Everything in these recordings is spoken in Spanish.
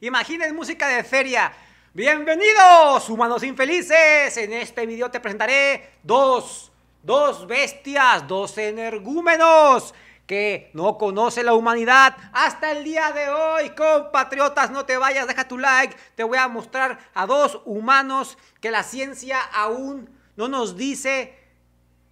Imaginen música de feria. Bienvenidos, humanos infelices. En este video te presentaré dos, dos bestias, dos energúmenos que no conoce la humanidad hasta el día de hoy. Compatriotas, no te vayas, deja tu like. Te voy a mostrar a dos humanos que la ciencia aún no nos dice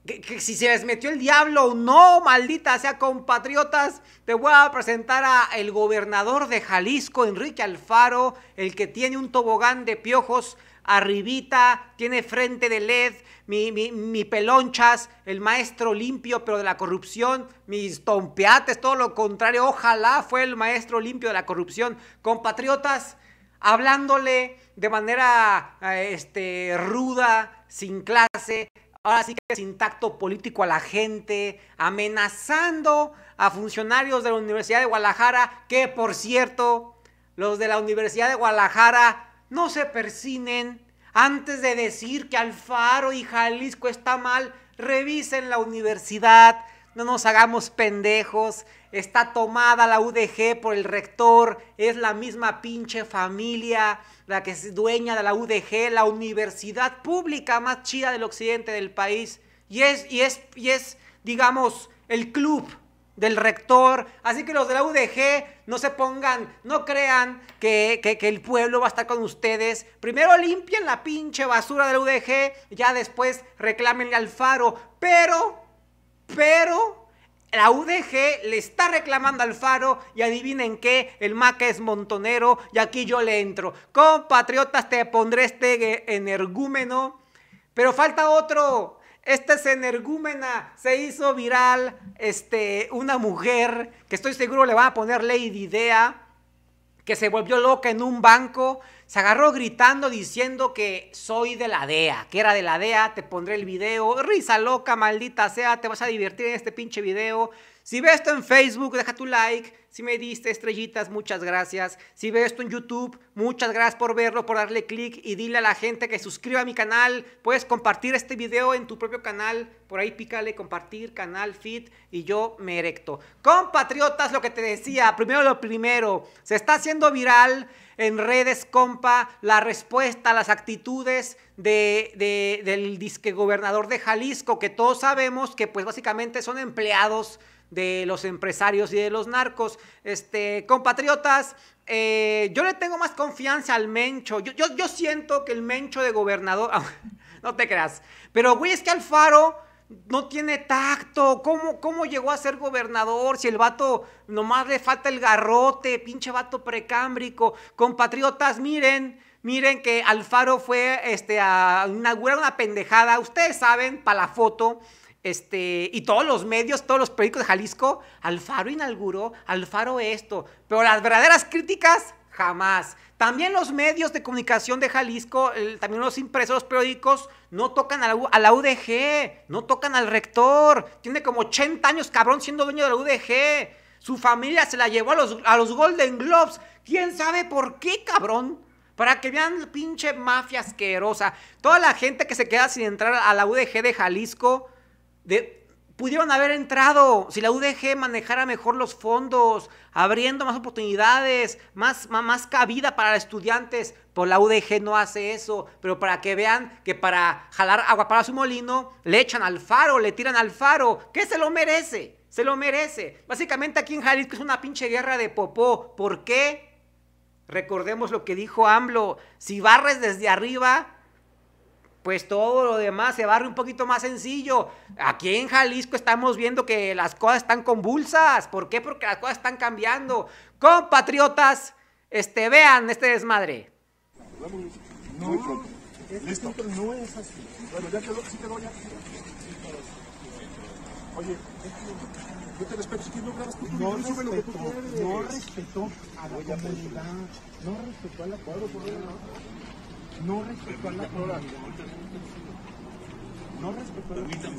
que, si se les metió el diablo o no, maldita sea compatriotas, te voy a presentar a el gobernador de Jalisco, Enrique Alfaro, el que tiene un tobogán de piojos arribita, tiene frente de LED, mi, pelonchas, el maestro limpio pero de la corrupción, mis tompeates, todo lo contrario, ojalá fue el maestro limpio de la corrupción. Compatriotas, hablándole de manera eh, este, ruda, sin clase, ahora sí que sin tacto político a la gente, amenazando a funcionarios de la Universidad de Guadalajara, que por cierto, los de la Universidad de Guadalajara no se persinen antes de decir que Alfaro y Jalisco está mal, revisen la universidad, no nos hagamos pendejos, está tomada la UDG por el rector, es la misma pinche familia la que es dueña de la UDG, la universidad pública más chida del occidente del país, y es, y es, y es digamos, el club del rector. Así que los de la UDG no se pongan, no crean que, que, el pueblo va a estar con ustedes. Primero limpien la pinche basura de la UDG, ya después reclámenle al faro. Pero, pero, la UDG le está reclamando al Faro y adivinen qué, el Maca es montonero y aquí yo le entro. Compatriotas, te pondré este energúmeno, pero falta otro. Esta es energúmena, se hizo viral, este, una mujer que estoy seguro le va a poner Lady Dea, que se volvió loca en un banco se agarró gritando diciendo que soy de la DEA, que era de la DEA, te pondré el video, risa loca, maldita sea, te vas a divertir en este pinche video. Si ves esto en Facebook, deja tu like. Si me diste estrellitas, muchas gracias. Si ves esto en YouTube, muchas gracias por verlo, por darle click y dile a la gente que suscriba a mi canal. Puedes compartir este video en tu propio canal. Por ahí pícale compartir, canal, feed y yo me erecto. Compatriotas, lo que te decía, primero lo primero, se está haciendo viral en redes, compa, la respuesta, las actitudes de, del disque gobernador de Jalisco, que todos sabemos que pues básicamente son empleados de los empresarios y de los narcos. Este, compatriotas, eh, yo le tengo más confianza al Mencho. Yo, yo, siento que el Mencho de gobernador, no te creas, pero güey, es que Alfaro no tiene tacto. ¿Cómo, ¿Cómo llegó a ser gobernador? Si el vato nomás le falta el garrote, pinche vato precámbrico. Compatriotas, miren, miren que Alfaro fue este, a inaugurar una pendejada. Ustedes saben, para la foto. Este, y todos los medios, todos los periódicos de Jalisco, Alfaro inauguró, Alfaro esto. Pero las verdaderas críticas, jamás. También los medios de comunicación de Jalisco, también los impresos, periódicos, no tocan a la, UDG, no tocan al rector. Tiene como 80 años, cabrón, siendo dueño de la UDG. Su familia se la llevó a los, a los Golden Globes. ¿Quién sabe por qué, cabrón? Para que vean la pinche mafia asquerosa. Toda la gente que se queda sin entrar a la UDG de Jalisco, pudieron haber entrado si la UDG manejara mejor los fondos, abriendo más oportunidades, más, más, cabida para estudiantes. Por la UDG no hace eso, pero para que vean que para jalar agua para su molino, le echan al faro, le tiran al faro, que se lo merece, se lo merece. Básicamente aquí en Jalisco es una pinche guerra de popó. ¿Por qué? Recordemos lo que dijo AMLO, si barres desde arriba, pues todo lo demás se barre un poquito más sencillo. Aquí en Jalisco estamos viendo que las cosas están convulsas. ¿Por qué? Porque las cosas están cambiando. Compatriotas, este, vean este desmadre. No, Listo. no es así. Bueno, ya quedó, sí quedó ya. Oye, yo te respeto, si quieres no grabas tú, no, respeto, lo que tú quieres. No respeto a la comunidad, no respeto al acuerdo, por no respetó a la comunidad. No respetó a la comunidad.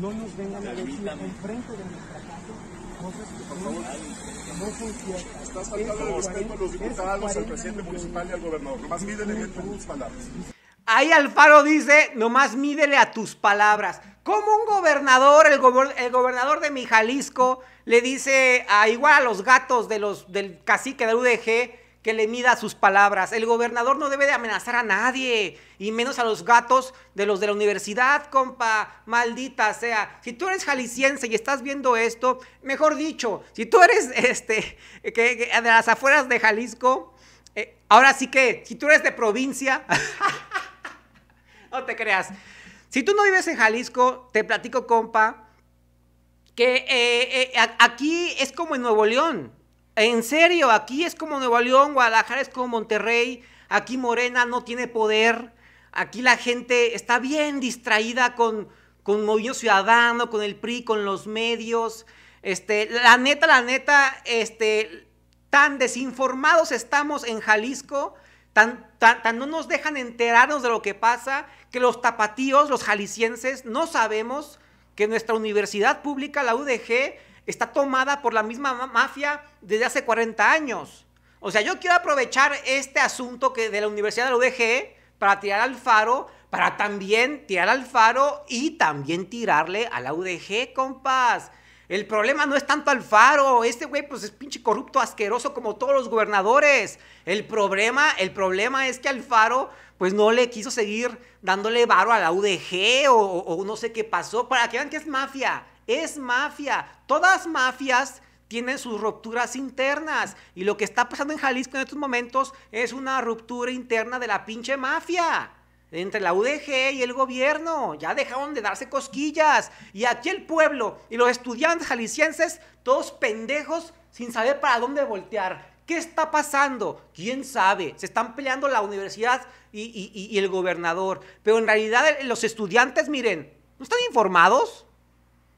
No nos vengan a decir enfrente de nuestra casa cosas que no, no son ciertas. Estás faltando de respeto a los diputados, al presidente municipal y al gobernador. Nomás mídele bien tus palabras. Ahí Alfaro dice, nomás mídele a tus palabras. Como un gobernador, el, el, gobernador de mi Jalisco, le dice a igual a los gatos de los, del cacique del UDG que le mida sus palabras. El gobernador no debe de amenazar a nadie, y menos a los gatos de los de la universidad, compa, maldita sea. Si tú eres jalisciense y estás viendo esto, mejor dicho, si tú eres este, que, de las afueras de Jalisco, eh, ahora sí que, si tú eres de provincia, no te creas. Si tú no vives en Jalisco, te platico, compa, que eh, eh, aquí es como en Nuevo León. En serio, aquí es como Nuevo León, Guadalajara es como Monterrey, aquí Morena no tiene poder, aquí la gente está bien distraída con, con Movimiento Ciudadano, con el PRI, con los medios. Este, la neta, la neta, este, tan desinformados estamos en Jalisco, tan, tan no nos dejan enterarnos de lo que pasa, que los tapatíos, los jaliscienses, no sabemos que nuestra universidad pública, la UDG, está tomada por la misma mafia desde hace 40 años. O sea, yo quiero aprovechar este asunto que de la Universidad de la UDG para tirar al faro, para también tirar al faro y también tirarle a la UDG, compas. El problema no es tanto Alfaro, este güey pues es pinche corrupto, asqueroso como todos los gobernadores. El problema, el problema es que Alfaro pues no le quiso seguir dándole varo a la UDG o, o no sé qué pasó, para que vean que es mafia es mafia. Todas mafias tienen sus rupturas internas. Y lo que está pasando en Jalisco en estos momentos es una ruptura interna de la pinche mafia. Entre la UDG y el gobierno. Ya dejaron de darse cosquillas. Y aquí el pueblo y los estudiantes jaliscienses, todos pendejos, sin saber para dónde voltear. ¿Qué está pasando? ¿Quién sabe? Se están peleando la universidad y, y el gobernador. Pero en realidad los estudiantes, miren, ¿no están informados?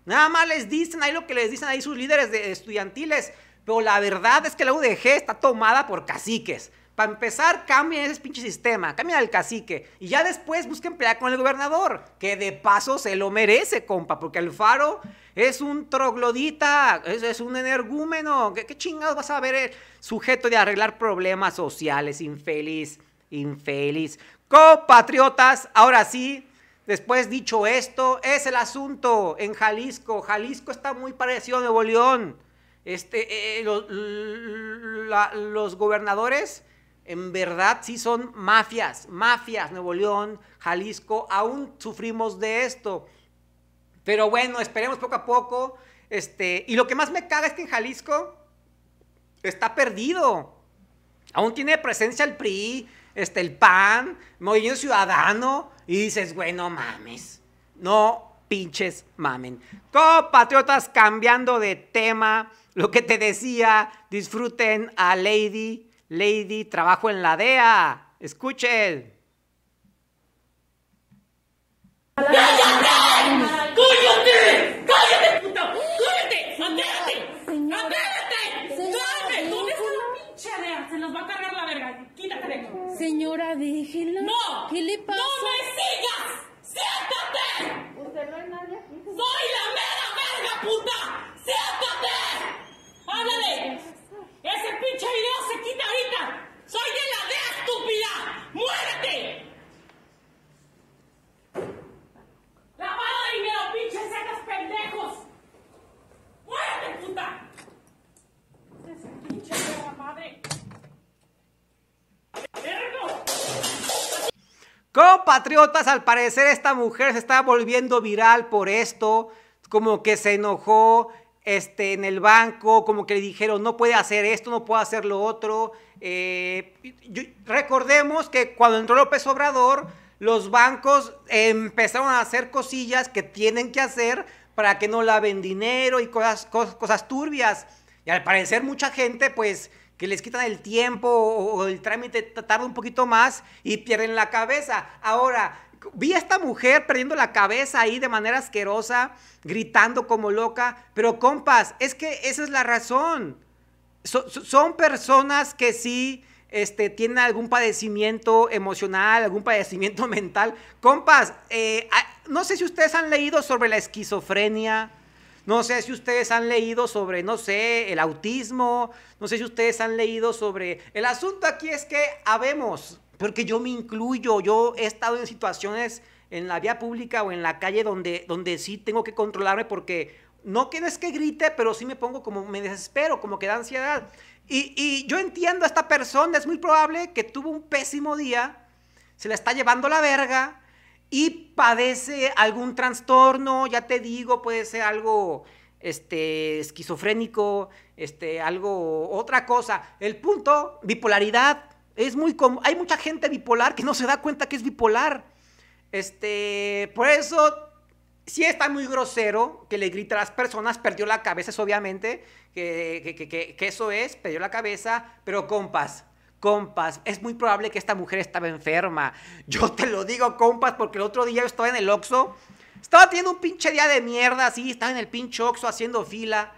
Nada más les dicen ahí lo que les dicen ahí sus líderes de estudiantiles. Pero la verdad es que la UDG está tomada por caciques. Para empezar, cambien ese pinche sistema, cambien al cacique. Y ya después busquen pelear con el gobernador, que de paso se lo merece, compa, porque Alfaro es un troglodita, es, un energúmeno. ¿Qué, ¿Qué, chingados vas a ver el sujeto de arreglar problemas sociales? Infeliz, infeliz. Compatriotas, ahora sí, Después dicho esto, es el asunto en Jalisco. Jalisco está muy parecido a Nuevo León. Este, eh, los gobernadores en verdad sí son mafias, mafias, Nuevo León, Jalisco, aún sufrimos de esto. Pero bueno, esperemos poco a poco. Este, y lo que más me caga es que en Jalisco está perdido. Aún tiene presencia el PRI, este, el PAN, Movimiento Ciudadano, y dices, güey, no mames, no pinches mamen. Compatriotas, cambiando de tema, lo que te decía, disfruten a Lady, Lady, trabajo en la DEA, escuchen. ¡Cállate! ¡Cállate! ¡Cállate, puta! ¡Cállate! ¡Cállate! Señora, déjela. ¡No! ¿Qué le pasa? ¡No me sigas! ¡Siéntate! Usted no es nadie aquí. ¡Soy la mera verga, puta! ¡Siéntate! ¡Háblale! ¡Ese pinche video se quita ahorita! ¡Soy de la DEA, estúpida! ¡Muérete! ¡La mano de dinero, pinches secas pendejos! ¡Muérete, puta! ¡Ese pinche verga madre! Compatriotas, al parecer esta mujer se está volviendo viral por esto, como que se enojó este, en el banco, como que le dijeron no puede hacer esto, no puede hacer lo otro. Eh, recordemos que cuando entró López Obrador, los bancos empezaron a hacer cosillas que tienen que hacer para que no laven dinero y cosas, cosas turbias. Y al parecer mucha gente pues que les quitan el tiempo o, el trámite tarda un poquito más y pierden la cabeza. Ahora, vi a esta mujer perdiendo la cabeza ahí de manera asquerosa, gritando como loca, pero compas, es que esa es la razón. son personas que sí este, tienen algún padecimiento emocional, algún padecimiento mental. Compas, eh, no sé si ustedes han leído sobre la esquizofrenia, no sé si ustedes han leído sobre, no sé, el autismo, no sé si ustedes han leído sobre... El asunto aquí es que habemos, porque yo me incluyo, yo he estado en situaciones en la vía pública o en la calle donde, donde sí tengo que controlarme porque no que no es que grite, pero sí me pongo como, me desespero, como que da ansiedad. Y, y yo entiendo a esta persona, es muy probable que tuvo un pésimo día, se la está llevando la verga y padece algún trastorno, ya te digo, puede ser algo este, esquizofrénico, este, algo, otra cosa. El punto, bipolaridad, es muy común, hay mucha gente bipolar que no se da cuenta que es bipolar. Este, por eso sí está muy grosero que le grita a las personas, perdió la cabeza, es obviamente, que, que, que, que, eso es, perdió la cabeza, pero compas, compas, es muy probable que esta mujer estaba enferma. Yo te lo digo, compas, porque el otro día yo estaba en el Oxxo, estaba teniendo un pinche día de mierda, así, estaba en el pinche Oxxo haciendo fila,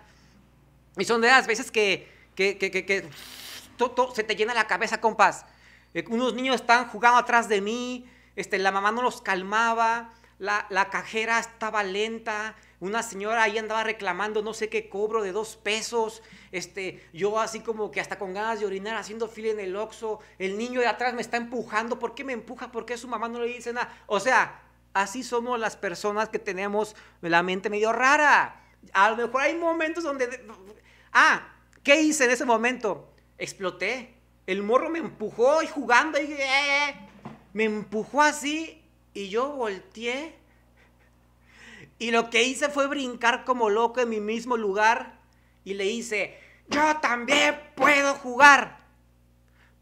y son de las veces que, que, que, que se te llena la cabeza, compas. Eh, unos niños están jugando atrás de mí, este, la mamá no los calmaba, la, la, cajera estaba lenta, una señora ahí andaba reclamando no sé qué cobro de dos pesos, este, yo así como que hasta con ganas de orinar haciendo fila en el Oxxo, el niño de atrás me está empujando, ¿por qué me empuja? ¿Por qué su mamá no le dice nada? O sea, así somos las personas que tenemos la mente medio rara. A lo mejor hay momentos donde... Ah, ¿qué hice en ese momento? Exploté. El morro me empujó y jugando y... Eh, me empujó así y yo volteé. Y lo que hice fue brincar como loco en mi mismo lugar y le hice, yo también puedo jugar.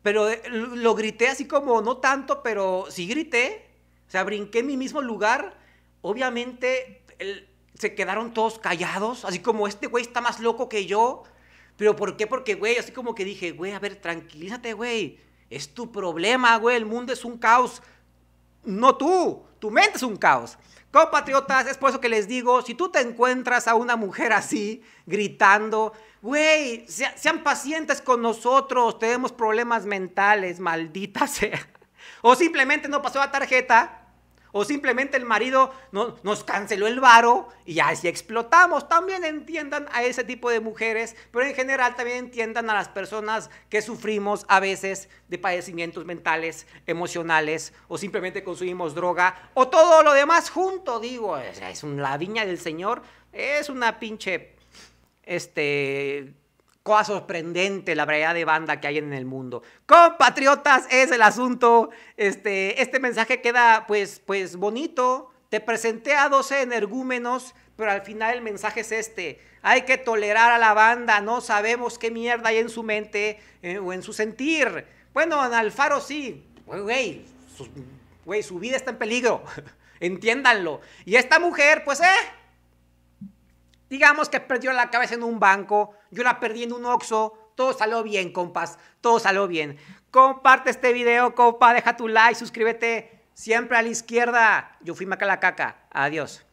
Pero eh, lo grité así como, no tanto, pero sí grité. O sea, brinqué en mi mismo lugar. Obviamente se quedaron todos callados, así como este güey está más loco que yo. ¿Pero por qué? Porque, güey, así como que dije, güey, a ver, tranquilízate, güey. Es tu problema, güey. El mundo es un caos. No tú. Tu mente es un caos. Compatriotas, es por eso que les digo, si tú te encuentras a una mujer así, gritando, güey, sean pacientes con nosotros, tenemos problemas mentales, maldita sea. O simplemente no pasó la tarjeta, o simplemente el marido no, nos canceló el varo y así explotamos. También entiendan a ese tipo de mujeres, pero en general también entiendan a las personas que sufrimos a veces de padecimientos mentales, emocionales, o simplemente consumimos droga, o todo lo demás junto, digo, es, es la viña del Señor, es una pinche, este cosa sorprendente la variedad de banda que hay en el mundo. Compatriotas, es el asunto. Este, este mensaje queda pues, pues bonito. Te presenté a 12 energúmenos, pero al final el mensaje es este. Hay que tolerar a la banda, no sabemos qué mierda hay en su mente eh, o en su sentir. Bueno, en Alfaro sí. Güey, su, su vida está en peligro. Entiéndanlo. Y esta mujer, pues, eh, Digamos que perdió la cabeza en un banco, yo la perdí en un oxo, todo salió bien, compas, todo salió bien. Comparte este video, compa, deja tu like, suscríbete siempre a la izquierda. Yo fui Macalacaca, adiós.